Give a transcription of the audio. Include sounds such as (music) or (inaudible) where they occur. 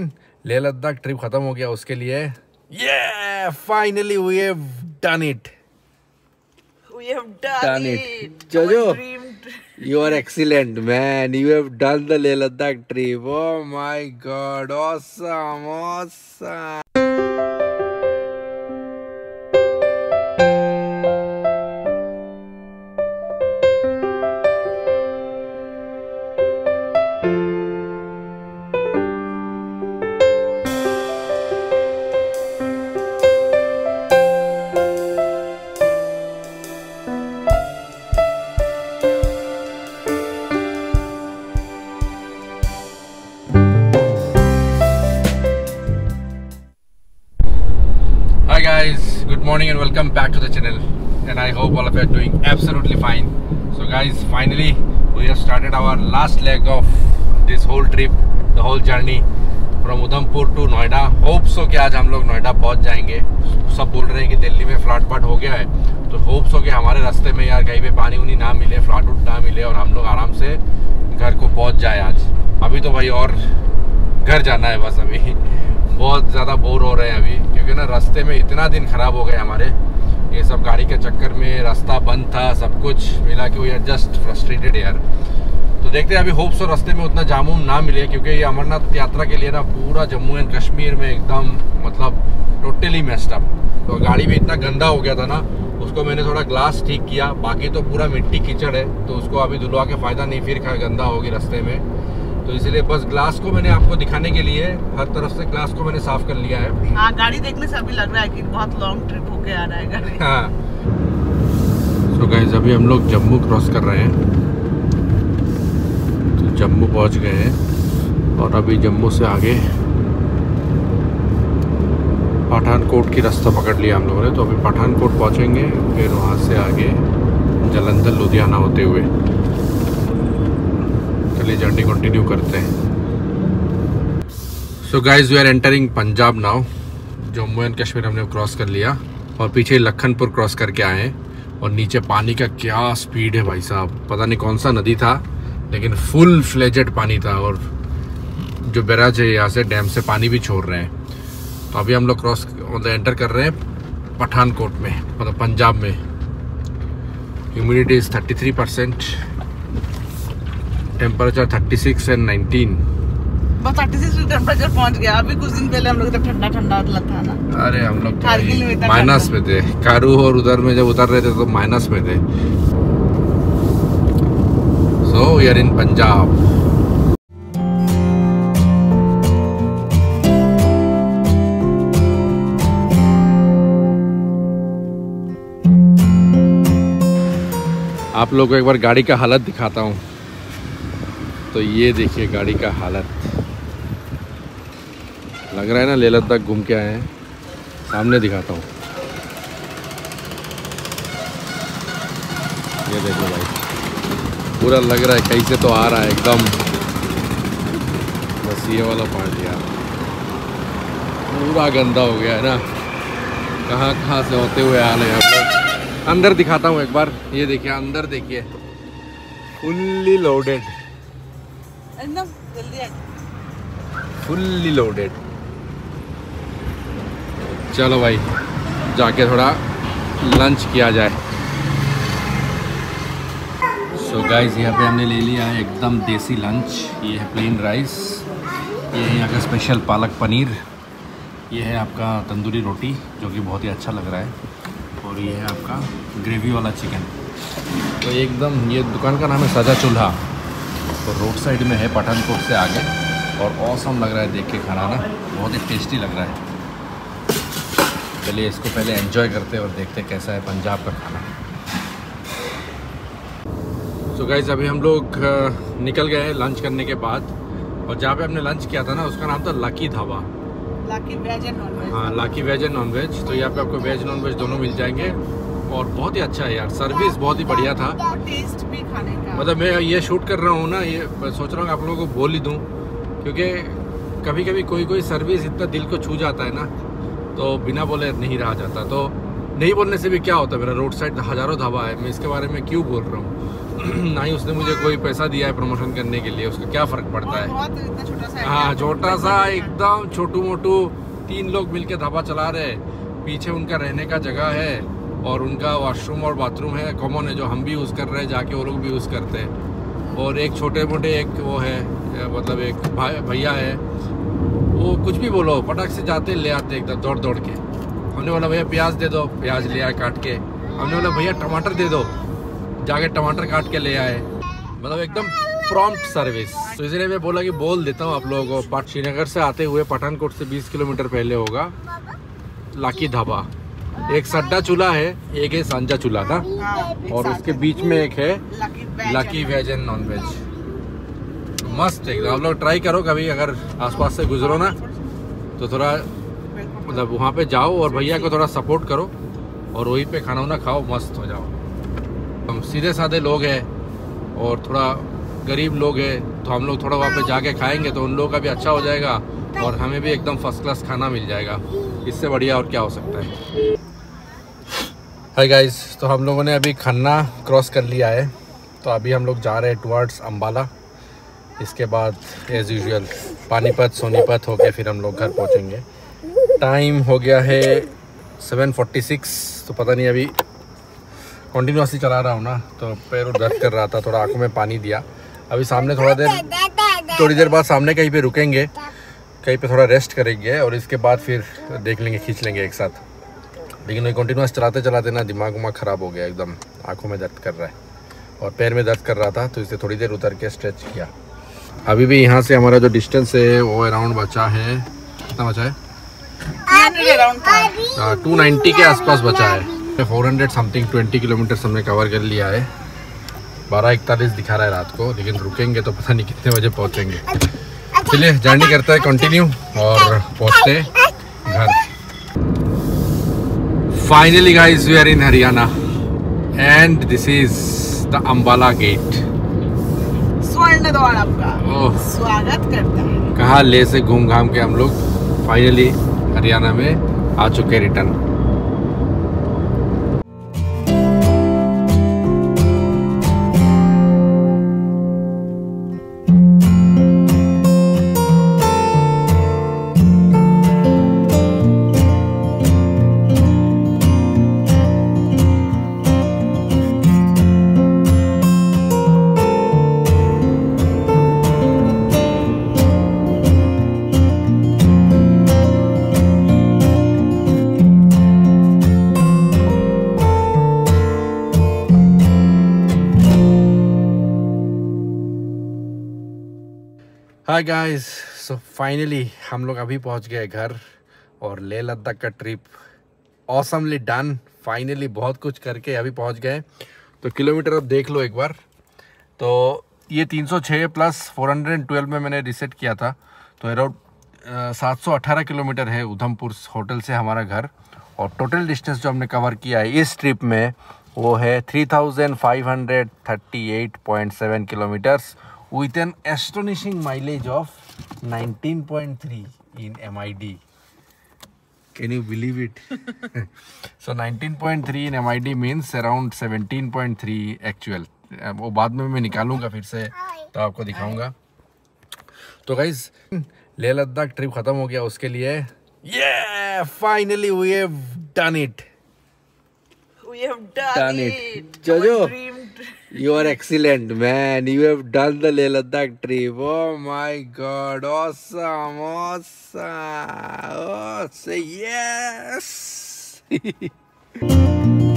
Leh Ladakh trip खत्म हो गया उसके लिए। ये finally we have done it we have done it Jojo you are excellent man you have done the Leh Ladakh trip oh my god awesome awesome morning and welcome back to the channel. And I hope all of you are doing absolutely fine. So guys, finally we have started our last leg of this whole trip, the whole journey from Udhampur to Noida. Hope so कि आज हम लोग नोएडा पहुँच जाएँगे सब बोल रहे हैं कि दिल्ली में फ्लड फ्लड हो गया है तो होप सो कि हमारे रास्ते में यार कहीं पे पानी उनी ना मिले फ्लड उड ना मिले और हम लोग आराम से घर को पहुँच जाए आज अभी तो भाई और घर जाना है बस अभी बहुत ज़्यादा बोर हो रहे हैं अभी, क्योंकि ना रास्ते में इतना दिन ख़राब हो गए हमारे। ये सब गाड़ी के चक्कर में रास्ता बंद था, सब कुछ मिला कि वी आर जस्ट फ्रस्ट्रेटेड यार। तो देखते हैं, अभी होप सो रास्ते में उतना जाम ना मिले, क्योंकि ये अमरनाथ यात्रा के लिए ना पूरा जम्मू एंड कश्मीर में एकदम मतलब टोटली मेस्ड अप तो गाड़ी भी इतना गंदा हो गया था ना, उसको मैंने थोड़ा ग्लास ठीक किया, बाकी तो पूरा मिट्टी कीचड़ है तो उसको अभी धुलवा के फ़ायदा नहीं, फिर खा- गंदा होगी रास्ते में। तो इसलिए बस ग्लास को मैंने आपको दिखाने के लिए हर तरफ़ से ग्लास को मैंने साफ़ कर लिया है। हाँ गाड़ी देखने से अभी लग रहा है कि बहुत लॉन्ग ट्रिप होके आ रहा है गाड़ी। हाँ। सो गाइज़ अभी हम लोग जम्मू क्रॉस कर रहे हैं। तो जम्मू पहुँच गए हैं और अभी जम्मू से आगे पठानकोट की रास्ता पकड़ लिया हम लोगों ने। तो अभी पठानकोट पहुँचेंगे फिर वहाँ से आगे जलंधर लुधियाना होते हुए। चलिए जर्नी कंटिन्यू करते हैं। So guys we are entering Punjab now Jammu and Kashmir हमने क्रॉस कर लिया और पीछे लखनपुर क्रॉस करके आए हैं। और नीचे पानी का क्या स्पीड है भाई साहब। पता नहीं कौन सा नदी था, लेकिन फुल फ्लेजेड पानी था और जो बैराज है यहाँ से डैम से पानी भी छोड़ रहे हैं। तो अभी हम लोग क्रॉस मतलब एंटर कर रहे हैं पठानकोट में मतलब पंजाब में। Humidity is thirty three percent temperature thirty six and nineteen बस थर्टी सिक्स टेम्परेचर पहुँच गया। अभी कुछ दिन पहले हम लोग ठंडा ठंडा था ना। अरे हम लोग तो माइनस में थे। कारू और उधर में जब उतर रहे थे तो माइनस में थे। So we are in Punjab आप लोग को एक बार गाड़ी का हालत दिखाता हूँ। तो ये देखिए गाड़ी का हालत। लग रहा है ना, लेह लद्दाख घूम के आए हैं। सामने दिखाता हूँ। ये देखो भाई। पूरा लग रहा है कहीं से तो आ रहा है, एकदम। बस ये वाला पार्ट यार पूरा गंदा हो गया है ना। कहाँ कहाँ से होते हुए आ रहे हैं हम लोग? अंदर दिखाता हूँ एक बार। ये देखिए, अंदर देखिए। फुल्ली लोडेड एकदम जल्दी आ फुल्ली लोडेड चलो भाई, जाके थोड़ा लंच किया जाए। सो गाइस यहाँ पे हमने ले लिया है एकदम देसी लंच ये है प्लेन राइस ये है यहाँ का स्पेशल पालक पनीर। ये है आपका तंदूरी रोटी, जो कि बहुत ही अच्छा लग रहा है। और ये है आपका ग्रेवी वाला चिकन तो एकदम, ये दुकान का नाम है सजा चूल्हा। तो रोड साइड में है पठानकोट से आगे। और औसम लग रहा है देख के खाना ना। बहुत ही टेस्टी लग रहा है। चलिए इसको पहले एंजॉय करते हैं और देखते हैं कैसा है पंजाब का खाना। सो so गाइज़ अभी हम लोग निकल गए हैं लंच करने के बाद। और जहाँ पे हमने लंच किया था ना उसका नाम था lucky dhaba lucky veg and non veg हाँ lucky veg and non veg तो यहाँ पे आपको वेज नॉन वेज दोनों मिल जाएँगे। और बहुत ही अच्छा है यार। सर्विस बहुत ही बढ़िया था। टेस्ट भी खाने का। मतलब मैं ये शूट कर रहा हूँ ना ये मैं सोच रहा हूँ आप लोगों को बोल ही दूँ क्योंकि कभी कभी कोई कोई सर्विस इतना दिल को छू जाता है ना तो बिना बोले नहीं रहा जाता। तो नहीं बोलने से भी क्या होता है? मेरा रोड साइड हज़ारों ढाबा है। मैं इसके बारे में क्यों बोल रहा हूँ? (clears throat) ना ही उसने मुझे कोई पैसा दिया है प्रमोशन करने के लिए उसका क्या फ़र्क पड़ता है? इतना छोटा सा हाँ छोटा सा एकदम छोटू मोटू तीन लोग मिलके धाबा चला रहे पीछे उनका रहने का जगह है। और उनका वॉशरूम और बाथरूम है कॉमन है, जो हम भी यूज़ कर रहे हैं, जाके वो लोग भी यूज़ करते हैं। और एक छोटे मोटे एक वो है मतलब एक भैया है, वो कुछ भी बोलो, फटाक से जाते, ले आते एकदम दौड़ दौड़ के। हमने बोला, भैया, प्याज दे दो। प्याज ले आए, काट के। हमने बोला, भैया, टमाटर दे दो। जाके टमाटर काट के ले आए। मतलब एकदम प्रॉम्प्ट सर्विस तो इसलिए मैं बोला कि बोल देता हूँ आप लोगों को श्रीनगर से आते हुए पठानकोट से 20 किलोमीटर पहले होगा, लाकी ढाबा। एक सड्डा चूल्हा है एक है सांझा चूल्हा हाँ, और उसके बीच में एक है lucky veg and non veg मस्त एकदम आप लोग ट्राई करो कभी अगर आसपास से गुजरो ना तो थोड़ा मतलब वहाँ पे जाओ और भैया को थोड़ा सपोर्ट करो और वहीं पे खाना वाना खाओ मस्त हो जाओ। हम सीधे साधे लोग हैं और थोड़ा गरीब लोग हैं तो हम लोग थोड़ा वहाँ पे जाके खाएँगे तो उन लोगों का भी अच्छा हो जाएगा और हमें भी एकदम फ़र्स्ट क्लास खाना मिल जाएगा। इससे बढ़िया और क्या हो सकता है? हाय गाइस तो हम लोगों ने अभी खन्ना क्रॉस कर लिया है। तो अभी हम लोग जा रहे हैं टुवर्ड्स अम्बाला इसके बाद एज यूजल पानीपत, सोनीपत होके फिर हम लोग घर पहुँचेंगे। टाइम हो गया है 7:46 तो पता नहीं अभी कंटिन्यूसली चला रहा हूँ ना तो पैर दर्द कर रहा था, थोड़ा आँखों में पानी दिया। अभी सामने थोड़ा देर, थोड़ी देर बाद सामने कहीं पे रुकेंगे, कहीं पे थोड़ा रेस्ट करेंगे और इसके बाद फिर देख लेंगे, खींच लेंगे एक साथ। लेकिन वही कंटिन्यूस चलाते चलाते ना दिमाग उमाग ख़राब हो गया, एकदम आँखों में दर्द कर रहा है। और पैर में दर्द कर रहा था तो इसे थोड़ी देर उतर के स्ट्रेच किया। अभी भी यहाँ से हमारा जो डिस्टेंस है, वो अराउंड बचा है। कितना बचा है? टू नाइन्टी के आसपास बचा है। Four hundred something twenty kilometre हमने कवर कर लिया है। बारह इकतालीस दिखा रहा है रात को, लेकिन रुकेंगे तो पता नहीं कितने बजे पहुँचेंगे। चलिए जर्नी करते हैं कंटिन्यू और पहुँचते हैं घर। Finally guys we are in Haryana and this is the Ambala gate Swarn Dwar आपका ओह स्वागत करता है कहा ले से घूम घाम के हम लोग फाइनली हरियाणा में आ चुके return hi guys so finally हम लोग अभी पहुँच गए घर और लेह लद्दाख का ट्रिप ऑसमली डन फाइनली बहुत कुछ करके अभी पहुँच गए. तो किलोमीटर अब देख लो एक बार. तो ये 306 प्लस 412 में मैंने रिसेट किया था. तो अराउंड सात सौ अठारह किलोमीटर है उधमपुर होटल से हमारा घर. और टोटल डिस्टेंस जो हमने कवर किया है इस ट्रिप में वो है 3538.7 kilometres with an astonishing mileage of 19.3 in MID. Can you believe it? so 19.3 in MID means around 17.3 actual. वो बाद में मैं निकालूँगा फिर से तो आपको दिखाऊँगा तो गाइज़ लेह लद्दाख ट्रिप खत्म हो गया उसके लिए ये finally we have done it We have done, Done it. You are excellent, man. You have done the Leh Ladakh trip. Oh my god, awesome, awesome. Oh, say yes. (laughs)